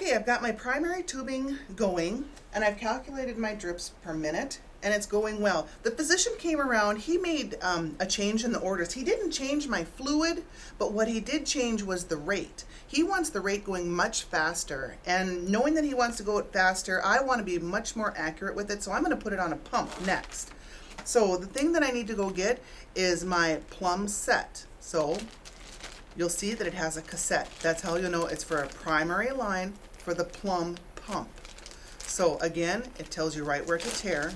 Okay, I've got my primary tubing going and I've calculated my drips per minute and it's going well. The physician came around, he made um, a change in the orders. He didn't change my fluid, but what he did change was the rate. He wants the rate going much faster, and knowing that he wants to go it faster, I want to be much more accurate with it, so I'm going to put it on a pump next. So the thing that I need to go get is my plum set. So you'll see that it has a cassette. That's how you'll know it's for a primary line for the plum pump. So again, it tells you right where to tear.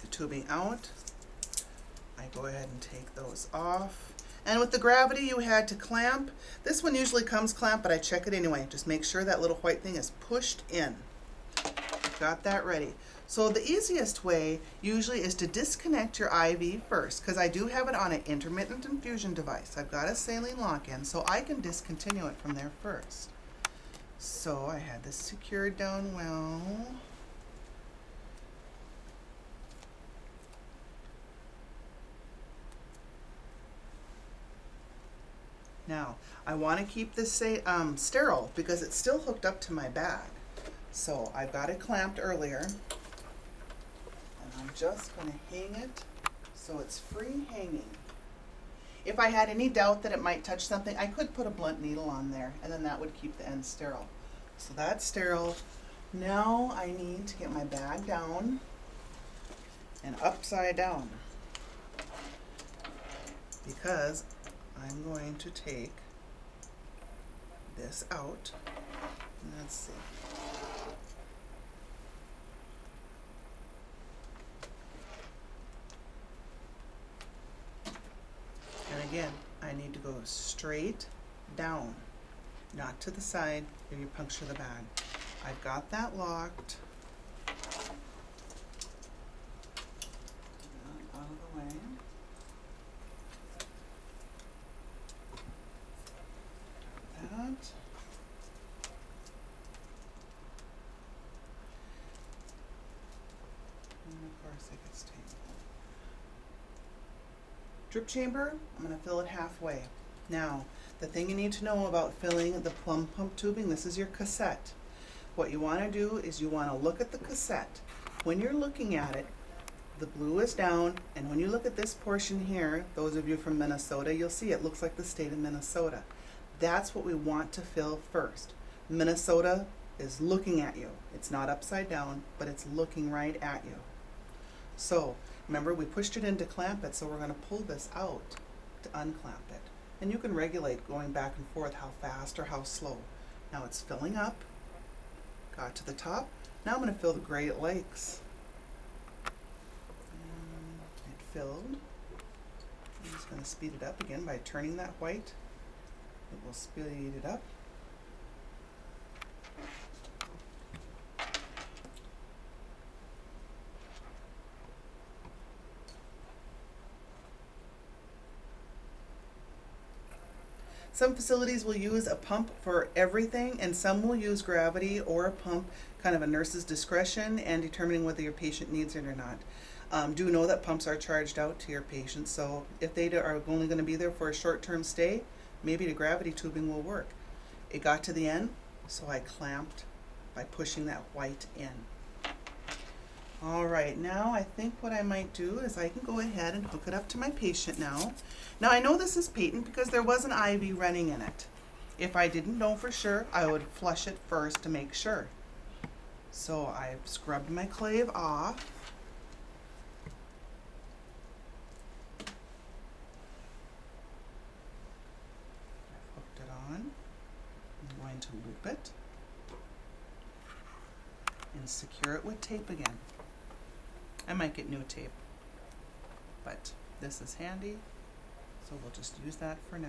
The tubing out. I go ahead and take those off. And with the gravity you had to clamp, this one usually comes clamped, but I check it anyway. Just make sure that little white thing is pushed in. Got that ready. So the easiest way usually is to disconnect your IV first, because I do have it on an intermittent infusion device. I've got a saline lock-in, so I can discontinue it from there first. So I had this secured down well. Now, I want to keep this say, um, sterile because it's still hooked up to my bag. So I've got it clamped earlier. And I'm just going to hang it so it's free hanging. If I had any doubt that it might touch something, I could put a blunt needle on there and then that would keep the end sterile. So that's sterile. Now I need to get my bag down and upside down because I'm going to take this out. Let's see. And again, I need to go straight down, not to the side, or you puncture the bag. I've got that locked. Out of the way. That. And of course it gets tangled. Drip chamber, I'm gonna fill it halfway. Now, the thing you need to know about filling the plum pump tubing, this is your cassette. What you wanna do is you wanna look at the cassette. When you're looking at it, the blue is down, and when you look at this portion here, those of you from Minnesota, you'll see it looks like the state of Minnesota. That's what we want to fill first. Minnesota is looking at you. It's not upside down, but it's looking right at you. So, remember we pushed it in to clamp it, so we're gonna pull this out to unclamp it. And you can regulate going back and forth how fast or how slow. Now it's filling up, got to the top. Now I'm gonna fill the Great Lakes. And it filled. I'm just gonna speed it up again by turning that white. It will speed it up. Some facilities will use a pump for everything, and some will use gravity or a pump, kind of a nurse's discretion, and determining whether your patient needs it or not. Um, do know that pumps are charged out to your patients, so if they are only going to be there for a short term stay, maybe the gravity tubing will work. It got to the end, so I clamped by pushing that white in. All right, now I think what I might do is I can go ahead and hook it up to my patient now. Now I know this is patent because there was an IV running in it. If I didn't know for sure, I would flush it first to make sure. So I've scrubbed my clave off. I've hooked it on. I'm going to loop it and secure it with tape again. I might get new tape, but this is handy, so we'll just use that for now.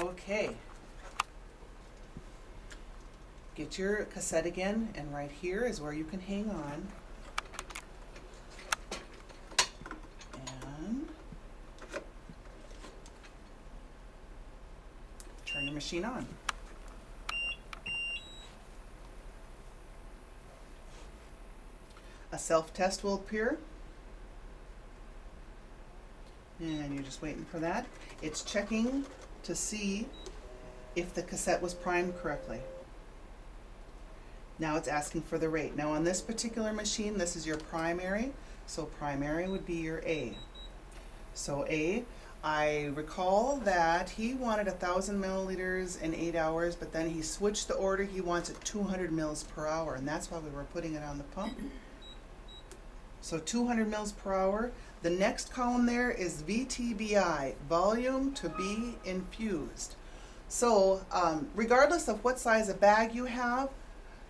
Okay. Get your cassette again, and right here is where you can hang on. And turn your machine on. Self-test will appear. And you're just waiting for that. It's checking to see if the cassette was primed correctly. Now it's asking for the rate. Now on this particular machine, this is your primary, so primary would be your A. So A, I recall that he wanted a thousand milliliters in eight hours, but then he switched the order, he wants it two hundred mils per hour, and that's why we were putting it on the pump. So two hundred mils per hour. The next column there is VTBI, volume to be infused. So um, regardless of what size of bag you have,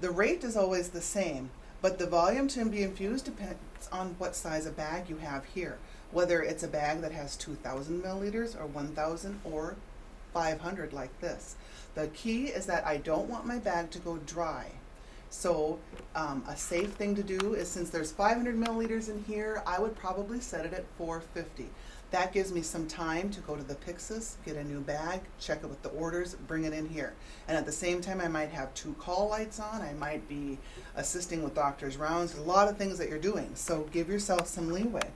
the rate is always the same, but the volume to be infused depends on what size of bag you have here. Whether it's a bag that has 2,000 milliliters or 1,000 or 500 like this. The key is that I don't want my bag to go dry. So um, a safe thing to do is since there's 500 milliliters in here, I would probably set it at 450. That gives me some time to go to the Pyxis, get a new bag, check it with the orders, bring it in here. And at the same time, I might have two call lights on. I might be assisting with doctor's rounds. A lot of things that you're doing. So give yourself some leeway.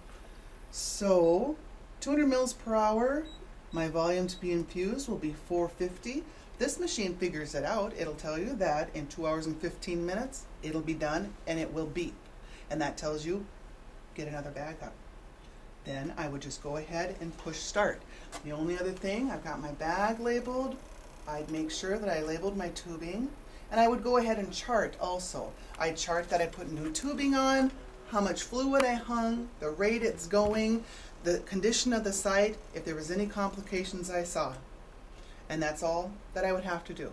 So 200 mils per hour, my volume to be infused will be 450. This machine figures it out. It'll tell you that in 2 hours and 15 minutes, it'll be done and it will beep. And that tells you, get another bag up. Then I would just go ahead and push start. The only other thing, I've got my bag labeled. I'd make sure that I labeled my tubing. And I would go ahead and chart also. I'd chart that I put new tubing on, how much fluid I hung, the rate it's going, the condition of the site, if there was any complications I saw. And that's all that I would have to do.